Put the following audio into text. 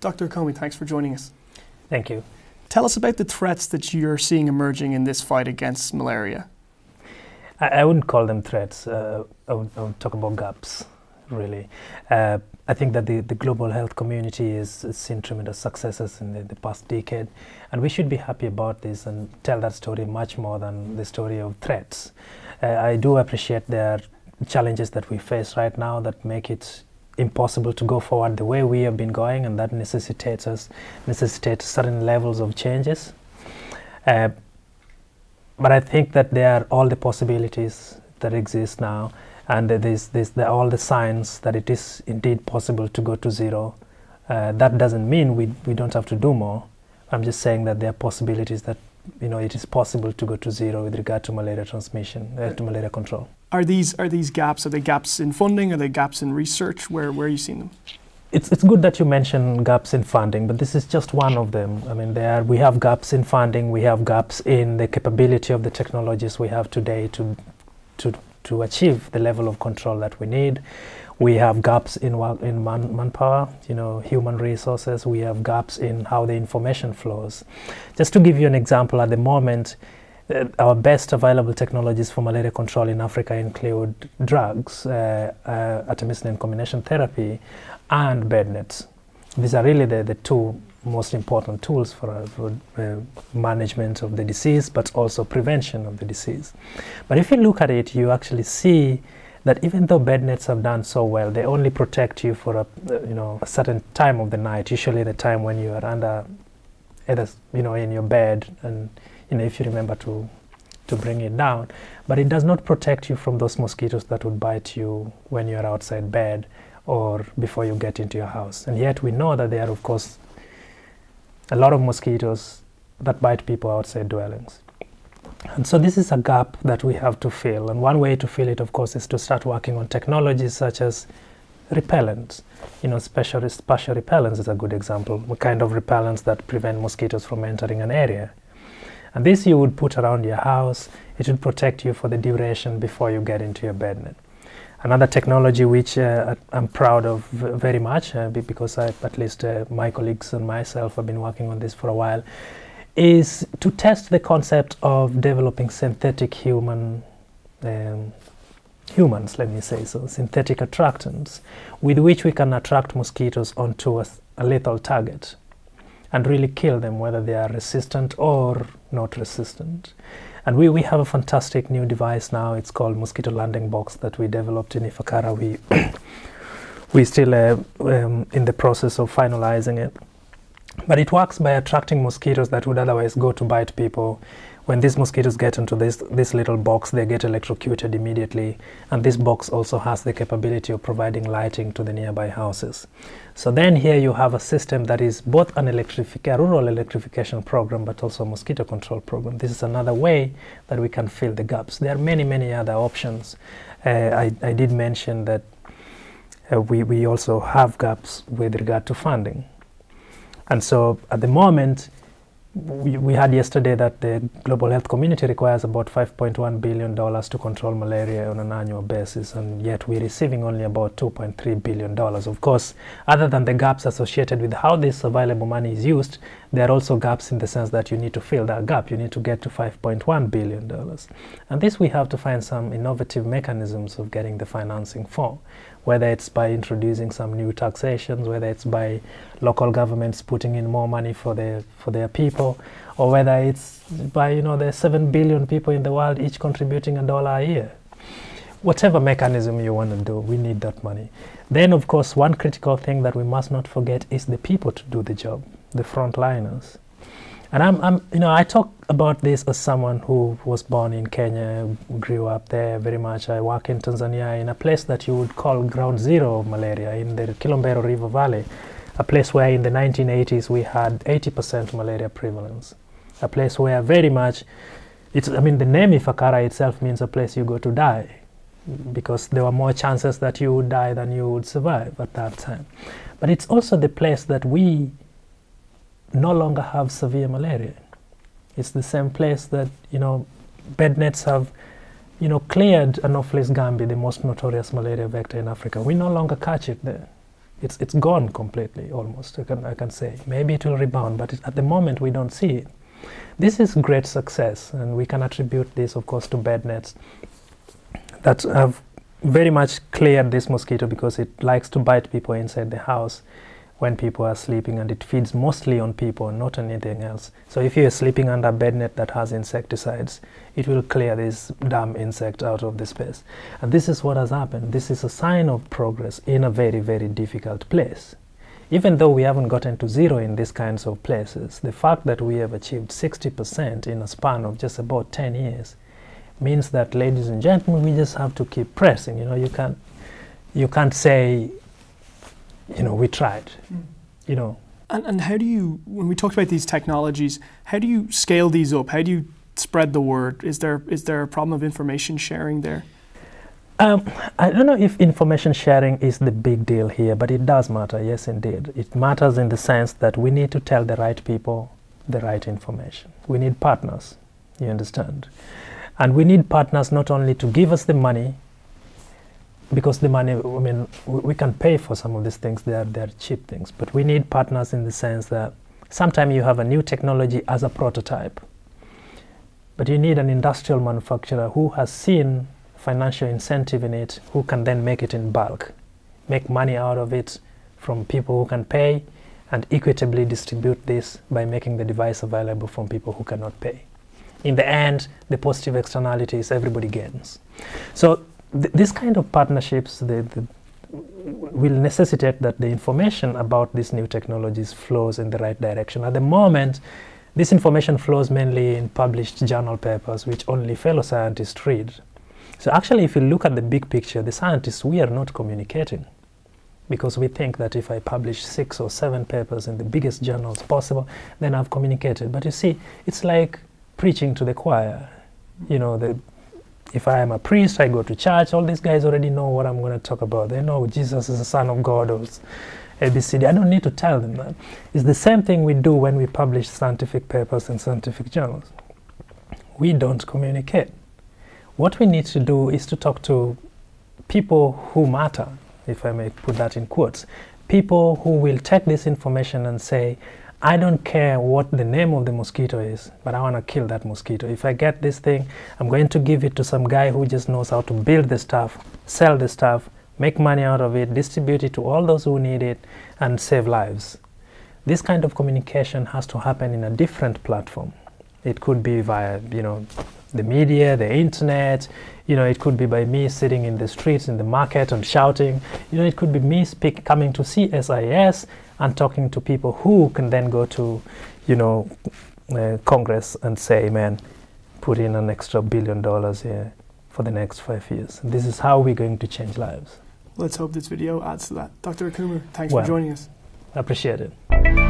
Dr. Okumu, thanks for joining us. Thank you. Tell us about the threats that you're seeing emerging in this fight against malaria. I, I wouldn't call them threats. Uh, I, would, I, would, talk about gaps, really. Uh, I think that the, the global health community has, seen tremendous successes in the, the, past decade, and we should be happy about this and tell that story much more than the story of threats. Uh, I do appreciate there are challenges that we face right now that make it impossible to go forward the way we have been going, and that necessitates us necessitates certain levels of changes. Uh, but I think that there are all the possibilities that exist now, and there's, there's the, all the signs that it is indeed possible to go to zero. Uh, that doesn't mean we, we don't have to do more. I'm just saying that there are possibilities that you know it is possible to go to zero with regard to malaria transmission, uh, to malaria control. Are these are these gaps? Are they gaps in funding? Are they gaps in research? Where where are you seeing them? It's it's good that you mention gaps in funding, but this is just one of them. I mean, there we have gaps in funding. We have gaps in the capability of the technologies we have today to to to achieve the level of control that we need. We have gaps in in man, manpower, you know, human resources. We have gaps in how the information flows. Just to give you an example, at the moment uh, our best available technologies for malaria control in Africa include drugs, uh, uh, artemisinin combination therapy, and bed nets. These are really the, the two most important tools for, uh, for uh, management of the disease, but also prevention of the disease. But if you look at it, you actually see that even though bed nets have done so well, they only protect you for a, uh, you know, a certain time of the night, usually the time when you are under, either, you know, in your bed and you know, if you remember to, to bring it down. But it does not protect you from those mosquitoes that would bite you when you're outside bed or before you get into your house. And yet we know that there are, of course, a lot of mosquitoes that bite people outside dwellings. And so this is a gap that we have to fill. And one way to fill it, of course, is to start working on technologies such as repellents. You know, spatial, repellents is a good example, a kind of repellents that prevent mosquitoes from entering an area. And this you would put around your house. It would protect you for the duration before you get into your bed net. Another technology which uh, I'm proud of very much, uh, because I, at least uh, my colleagues and myself have been working on this for a while, is to test the concept of developing synthetic human um, humans, let me say so, synthetic attractants, with which we can attract mosquitoes onto a, a lethal target and really kill them, whether they are resistant or not resistant. And we, we have a fantastic new device now. It's called Mosquito Landing Box that we developed in Ifakara. We we still uh, um, in the process of finalizing it. But it works by attracting mosquitoes that would otherwise go to bite people when these mosquitoes get into this, this little box, they get electrocuted immediately. And this box also has the capability of providing lighting to the nearby houses. So then here you have a system that is both an electrific- rural electrification program, but also a mosquito control program. This is another way that we can fill the gaps. There are many, many other options. Uh, I, I did mention that uh, we, we also have gaps with regard to funding. And so at the moment, we, we had yesterday that the global health community requires about 5.1 billion dollars to control malaria on an annual basis, and yet we're receiving only about 2.3 billion dollars. Of course, other than the gaps associated with how this available money is used, there are also gaps in the sense that you need to fill that gap. You need to get to 5.1 billion dollars, and this we have to find some innovative mechanisms of getting the financing for whether it's by introducing some new taxations, whether it's by local governments putting in more money for their for their people, or whether it's by you know the seven billion people in the world each contributing a dollar a year. Whatever mechanism you want to do, we need that money. Then, of course, one critical thing that we must not forget is the people to do the job, the frontliners. And I'm, I'm, you know, I talk about this as someone who was born in Kenya, grew up there very much. I work in Tanzania in a place that you would call ground zero of malaria in the Kilombero River Valley, a place where in the 1980s we had 80% malaria prevalence, a place where very much, it's, I mean, the name Ifakara itself means a place you go to die because there were more chances that you would die than you would survive at that time. But it's also the place that we no longer have severe malaria. It's the same place that, you know, bed nets have, you know, cleared Anopheles gambiae, the most notorious malaria vector in Africa. We no longer catch it there. It's, it's gone completely, almost, I can, I can say. Maybe it will rebound, but it, at the moment we don't see it. This is great success, and we can attribute this, of course, to bed nets that have very much cleared this mosquito because it likes to bite people inside the house when people are sleeping and it feeds mostly on people, not anything else. So if you're sleeping under a bed net that has insecticides, it will clear this damn insect out of the space. And this is what has happened. This is a sign of progress in a very, very difficult place. Even though we haven't gotten to zero in these kinds of places, the fact that we have achieved 60% in a span of just about 10 years means that, ladies and gentlemen, we just have to keep pressing. You know, you can't, you can't say, you know, we tried. Mm. You know. And, and how do you, when we talked about these technologies, how do you scale these up? How do you spread the word? Is there is there a problem of information sharing there? Um, I don't know if information sharing is the big deal here, but it does matter. Yes, indeed, it matters in the sense that we need to tell the right people the right information. We need partners. You understand? And we need partners not only to give us the money, because the money, I mean, we can pay for some of these things, they are, they are cheap things, but we need partners in the sense that sometimes you have a new technology as a prototype, but you need an industrial manufacturer who has seen financial incentive in it, who can then make it in bulk, make money out of it from people who can pay, and equitably distribute this by making the device available from people who cannot pay. In the end, the positive externalities everybody gains. So th this kind of partnerships will necessitate that the information about these new technologies flows in the right direction. At the moment, this information flows mainly in published journal papers, which only fellow scientists read. So actually, if you look at the big picture, the scientists, we are not communicating because we think that if I publish six or seven papers in the biggest journals possible, then I've communicated. But you see, it's like preaching to the choir. You know, the, if I am a priest, I go to church, all these guys already know what I'm going to talk about. They know Jesus is the Son of God or ABCD. I don't need to tell them that. It's the same thing we do when we publish scientific papers in scientific journals. We don't communicate. What we need to do is to talk to people who matter, if I may put that in quotes. People who will take this information and say, I don't care what the name of the mosquito is, but I want to kill that mosquito. If I get this thing, I'm going to give it to some guy who just knows how to build the stuff, sell the stuff, make money out of it, distribute it to all those who need it, and save lives. This kind of communication has to happen in a different platform. It could be via, you know, the media, the internet, you know, it could be by me sitting in the streets, in the market and shouting. You know, it could be me speak, coming to CSIS and talking to people who can then go to, you know, uh, Congress and say, man, put in an extra billion dollars here for the next five years. This is how we're going to change lives. Let's hope this video adds to that. Dr. Okumu, thanks well, for joining us. I appreciate it.